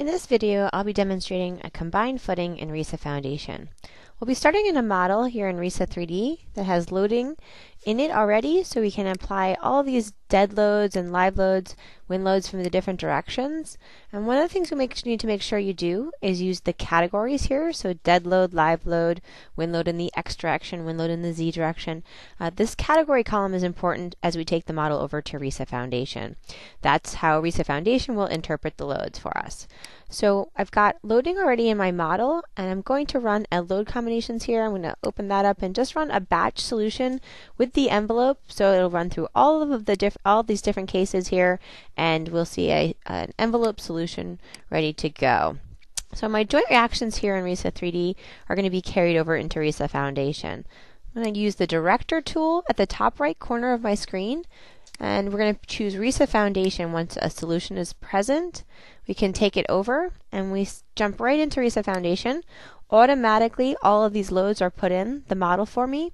In this video, I'll be demonstrating a combined footing in RISA Foundation. We'll be starting in a model here in RISA 3D that has loading in it already, so we can apply all these dead loads and live loads, wind loads from the different directions. And one of the things we make, need to make sure you do is use the categories here, so dead load, live load, wind load in the x direction, wind load in the z direction. Uh, this category column is important as we take the model over to RISA Foundation. That's how RISA Foundation will interpret the loads for us. So I've got loading already in my model, and I'm going to run a load combinations here. I'm going to open that up and just run a batch solution with the envelope. So it'll run through all of the diff all these different cases here, and we'll see a, an envelope solution ready to go. So my joint reactions here in RISA 3D are going to be carried over into RISA Foundation. I'm going to use the director tool at the top right corner of my screen and we're going to choose RISA Foundation once a solution is present. We can take it over and we jump right into RISA Foundation. Automatically, all of these loads are put in the model for me.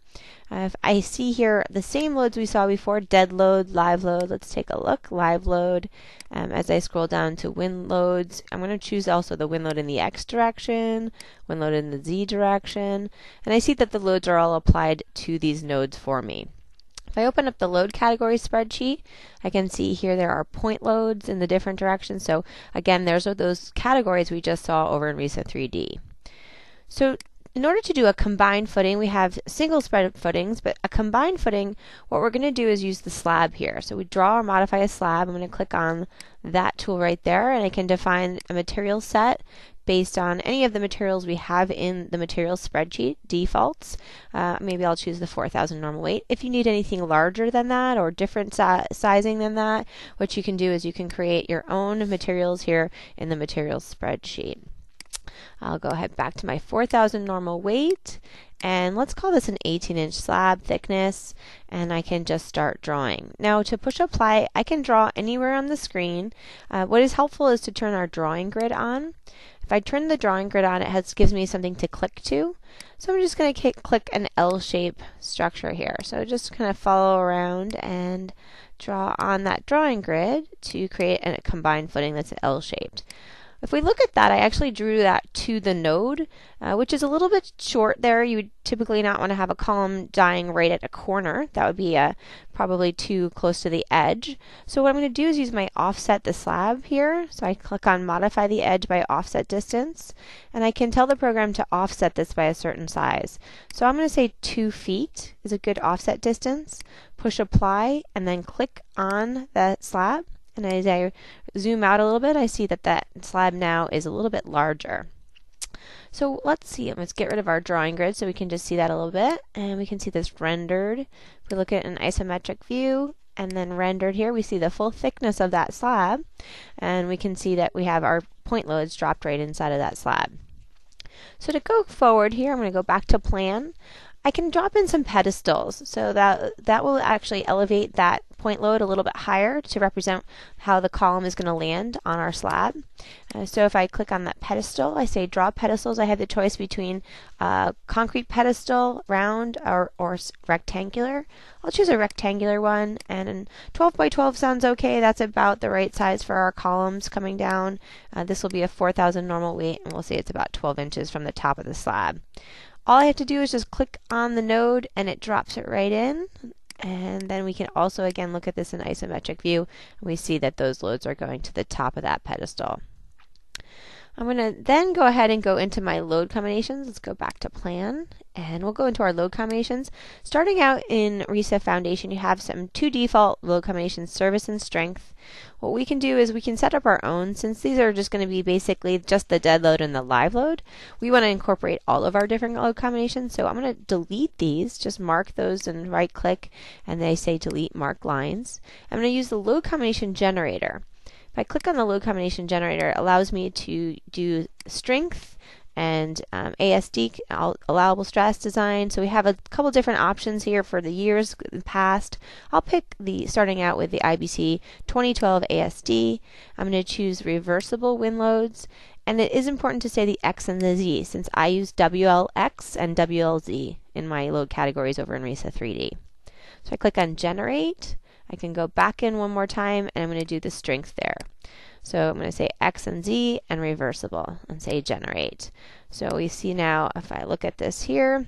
Uh, I see here the same loads we saw before, dead load, live load. Let's take a look, live load. Um, as I scroll down to wind loads, I'm going to choose also the wind load in the x direction, wind load in the z direction, and I see that the loads are all applied to these nodes for me. If I open up the load category spreadsheet, I can see here there are point loads in the different directions. So again, there's those categories we just saw over in RISA 3D. So in order to do a combined footing, we have single spread footings, but a combined footing, what we're going to do is use the slab here. So we draw or modify a slab. I'm going to click on that tool right there, and I can define a material set based on any of the materials we have in the materials spreadsheet defaults. Uh, maybe I'll choose the 4000 normal weight. If you need anything larger than that or different si sizing than that, what you can do is you can create your own materials here in the materials spreadsheet. I'll go ahead back to my 4000 normal weight and let's call this an 18 inch slab thickness and I can just start drawing. Now to push apply I can draw anywhere on the screen. Uh, what is helpful is to turn our drawing grid on. If I turn the drawing grid on, it has, gives me something to click to. So I'm just going to click an L-shape structure here. So just kind of follow around and draw on that drawing grid to create a combined footing that's L-shaped. If we look at that, I actually drew that to the node, uh, which is a little bit short there. You would typically not want to have a column dying right at a corner. That would be uh, probably too close to the edge. So what I'm going to do is use my offset the slab here. So I click on modify the edge by offset distance, and I can tell the program to offset this by a certain size. So I'm going to say 2 feet is a good offset distance. Push apply, and then click on that slab. And as I zoom out a little bit, I see that that slab now is a little bit larger. So let's see, let's get rid of our drawing grid so we can just see that a little bit. And we can see this rendered. If we look at an isometric view, and then rendered here, we see the full thickness of that slab. And we can see that we have our point loads dropped right inside of that slab. So to go forward here, I'm going to go back to plan. I can drop in some pedestals so that that will actually elevate that point load a little bit higher to represent how the column is going to land on our slab. Uh, so if I click on that pedestal, I say draw pedestals. I have the choice between uh, concrete pedestal, round, or, or rectangular. I'll choose a rectangular one and 12 by 12 sounds okay. That's about the right size for our columns coming down. Uh, this will be a 4000 normal weight and we'll say it's about 12 inches from the top of the slab. All I have to do is just click on the node and it drops it right in. And then we can also again look at this in isometric view and we see that those loads are going to the top of that pedestal. I'm going to then go ahead and go into my load combinations. Let's go back to plan and we'll go into our load combinations. Starting out in RISA Foundation, you have some two default load combinations, service and strength. What we can do is we can set up our own. Since these are just going to be basically just the dead load and the live load, we want to incorporate all of our different load combinations. So I'm going to delete these, just mark those and right click, and they say delete mark lines. I'm going to use the load combination generator. If I click on the load combination generator, it allows me to do strength and um, ASD, allowable stress design. So we have a couple different options here for the years past. I'll pick the, starting out with the IBC 2012 ASD. I'm going to choose reversible wind loads. And it is important to say the X and the Z since I use WLX and WLZ in my load categories over in RISA 3D. So I click on generate. I can go back in one more time and I'm going to do the strength there. So I'm going to say X and Z and reversible and say generate. So we see now if I look at this here,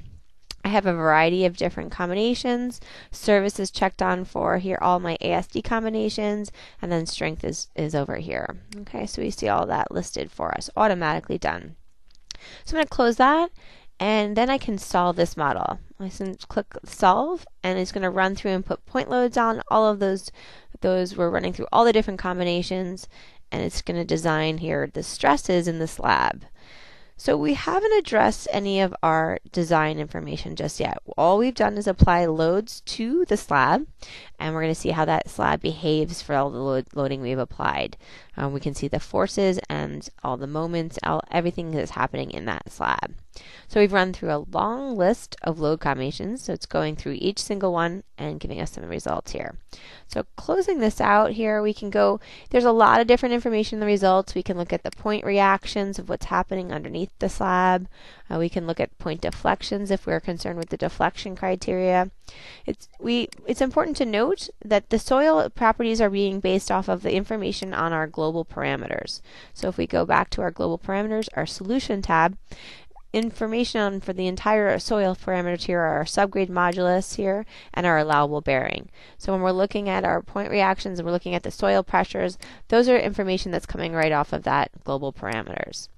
I have a variety of different combinations. Service is checked on for here all my ASD combinations, and then strength is, is over here. Okay, so we see all that listed for us, automatically done. So I'm going to close that, and then I can solve this model. I click solve, and it's going to run through and put point loads on all of those. Those we're running through all the different combinations, and it's going to design here the stresses in the slab. So we haven't addressed any of our design information just yet. All we've done is apply loads to the slab, and we're going to see how that slab behaves for all the load loading we've applied. Um, we can see the forces and all the moments, all, everything that's happening in that slab. So we've run through a long list of load combinations, so it's going through each single one and giving us some results here. So closing this out here, we can go, there's a lot of different information in the results. We can look at the point reactions of what's happening underneath the slab. Uh, we can look at point deflections if we're concerned with the deflection criteria. It's, we, it's important to note that the soil properties are being based off of the information on our global parameters. So if we go back to our global parameters, our solution tab, information for the entire soil parameters here are our subgrade modulus here and our allowable bearing. So when we're looking at our point reactions and we're looking at the soil pressures, those are information that's coming right off of that global parameters.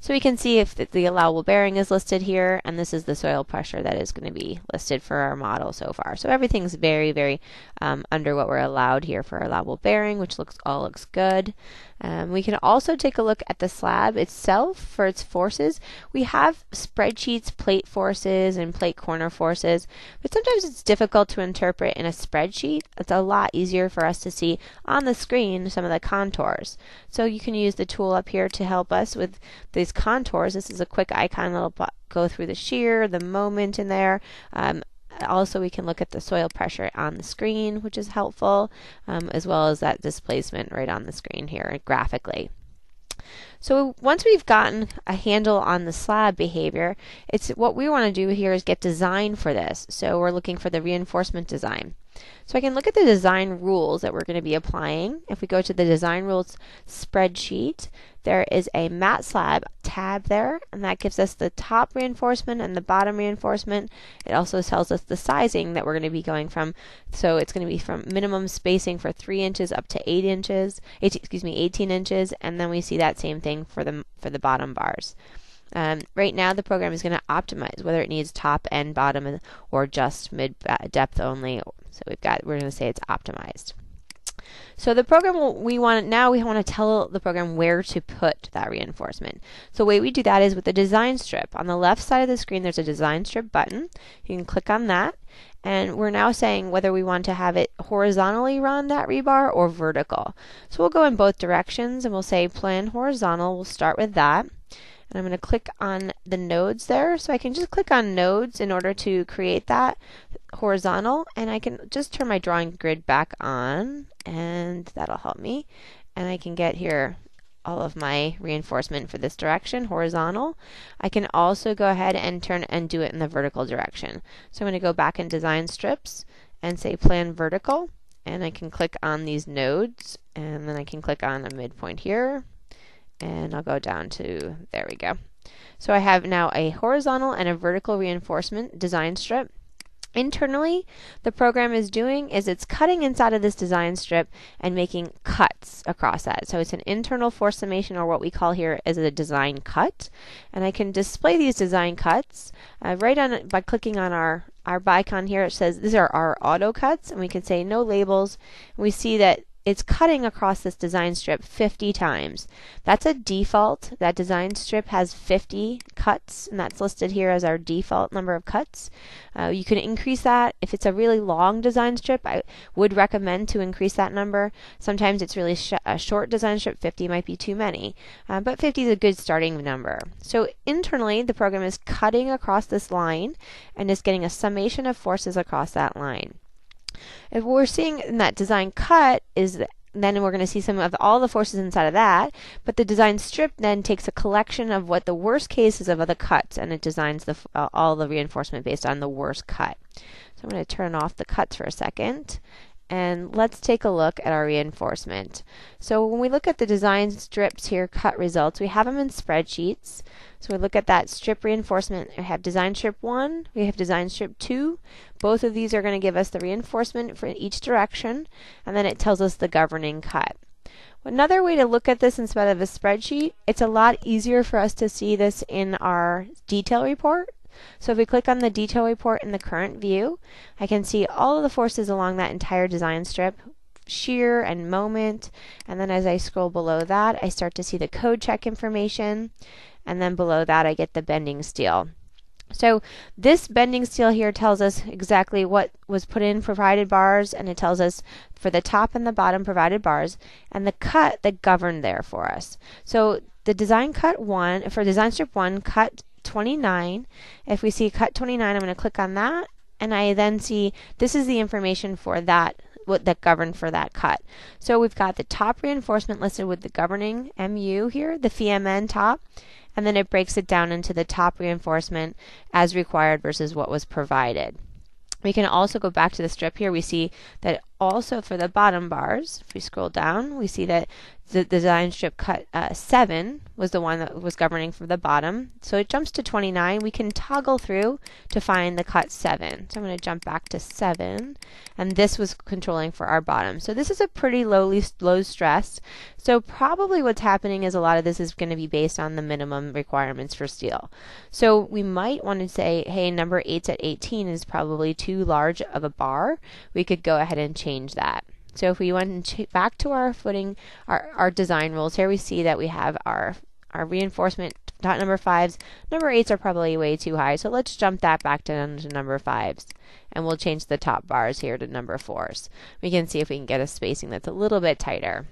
So we can see if the, the, allowable bearing is listed here, and this is the soil pressure that is going to be listed for our model so far. So everything's very, very um, under what we're allowed here for our allowable bearing, which looks all looks good. Um, we can also take a look at the slab itself for its forces. We have spreadsheets, plate forces, and plate corner forces, but sometimes it's difficult to interpret in a spreadsheet. It's a lot easier for us to see on the screen some of the contours. So you can use the tool up here to help us with these contours. This is a quick icon that'll go through the shear, the moment in there, um, also, we can look at the soil pressure on the screen, which is helpful, um, as well as that displacement right on the screen here graphically. So once we've gotten a handle on the slab behavior, it's what we want to do here is get design for this. So we're looking for the reinforcement design. So I can look at the design rules that we're going to be applying. If we go to the design rules spreadsheet, there is a mat slab tab there, and that gives us the top reinforcement and the bottom reinforcement. It also tells us the sizing that we're going to be going from. So it's going to be from minimum spacing for 3 inches up to 8 inches, 18, excuse me, 18 inches, and then we see that same thing for the, for the bottom bars. Um, right now, the program is going to optimize whether it needs top and bottom or just mid uh, depth only. So we've got, we're going to say it's optimized. So the program we want now we want to tell the program where to put that reinforcement. So the way we do that is with the design strip. On the left side of the screen there's a design strip button. You can click on that and we're now saying whether we want to have it horizontally run that rebar or vertical. So we'll go in both directions and we'll say plan horizontal. We'll start with that. And I'm going to click on the nodes there. So I can just click on nodes in order to create that horizontal. And I can just turn my drawing grid back on and that'll help me. And I can get here all of my reinforcement for this direction, horizontal. I can also go ahead and turn and do it in the vertical direction. So I'm going to go back in design strips and say plan vertical and I can click on these nodes and then I can click on a midpoint here and I'll go down to, there we go. So I have now a horizontal and a vertical reinforcement design strip. Internally, the program is doing is it's cutting inside of this design strip and making cuts across that. So it's an internal force summation or what we call here is a design cut. And I can display these design cuts uh, right on by clicking on our our bicon here. It says these are our auto cuts and we can say no labels. We see that it's cutting across this design strip 50 times. That's a default. That design strip has 50 cuts, and that's listed here as our default number of cuts. Uh, you can increase that. If it's a really long design strip, I would recommend to increase that number. Sometimes it's really sh a short design strip, 50 might be too many, uh, but 50 is a good starting number. So internally, the program is cutting across this line and is getting a summation of forces across that line. If we're seeing in that design cut is then we're going to see some of all the forces inside of that. But the design strip then takes a collection of what the worst cases of other cuts, and it designs the, uh, all the reinforcement based on the worst cut. So I'm going to turn off the cuts for a second. and let's take a look at our reinforcement. So when we look at the design strips here, cut results, we have them in spreadsheets. So we look at that strip reinforcement. We have design strip 1, we have design strip 2. Both of these are going to give us the reinforcement for each direction, and then it tells us the governing cut. Another way to look at this instead of a spreadsheet, it's a lot easier for us to see this in our detail report. So if we click on the detail report in the current view, I can see all of the forces along that entire design strip, shear and moment, and then as I scroll below that, I start to see the code check information, and then below that I get the bending steel. So this bending steel here tells us exactly what was put in provided bars and it tells us for the top and the bottom provided bars and the cut that governed there for us. So the design cut 1 for design strip 1 cut 29. If we see cut 29, I'm going to click on that, and I then see this is the information for that that governed for that cut. So we've got the top reinforcement listed with the governing MU here, the FMN top, and then it breaks it down into the top reinforcement as required versus what was provided. We can also go back to the strip here. We see that also for the bottom bars, if we scroll down, we see that the design strip cut uh, 7 was the one that was governing for the bottom. So it jumps to 29. We can toggle through to find the cut 7. So I'm going to jump back to 7. And this was controlling for our bottom. So this is a pretty lowly, low stress. So probably what's happening is a lot of this is going to be based on the minimum requirements for steel. So we might want to say, hey, number 8 at 18 is probably too large of a bar. We could go ahead and change that. So if we went back to our footing, our, our design rules, here we see that we have our, our reinforcement dot number fives. Number eights are probably way too high, so let's jump that back down to number fives. And we'll change the top bars here to number fours. We can see if we can get a spacing that's a little bit tighter.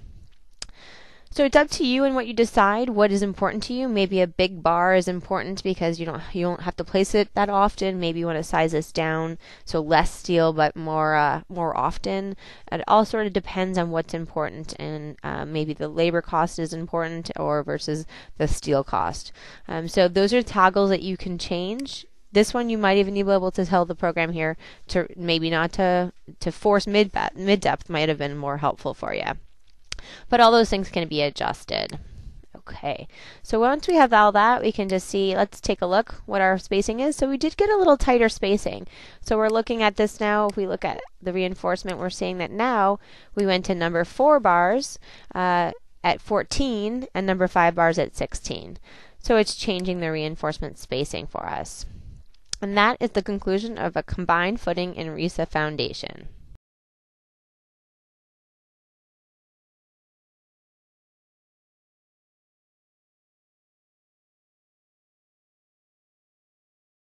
So it's up to you and what you decide what is important to you. Maybe a big bar is important because you don't you don't have to place it that often. Maybe you want to size this down so less steel but more uh, more often. It all sort of depends on what's important and uh, maybe the labor cost is important or versus the steel cost. Um, so those are toggles that you can change this one you might even be able to tell the program here to maybe not to to force mid mid depth might have been more helpful for you. But all those things can be adjusted. Okay, so once we have all that, we can just see, let's take a look what our spacing is. So we did get a little tighter spacing. So we're looking at this now. If we look at the reinforcement, we're seeing that now we went to number 4 bars uh, at 14 and number 5 bars at 16. So it's changing the reinforcement spacing for us. And that is the conclusion of a combined footing in RISA foundation.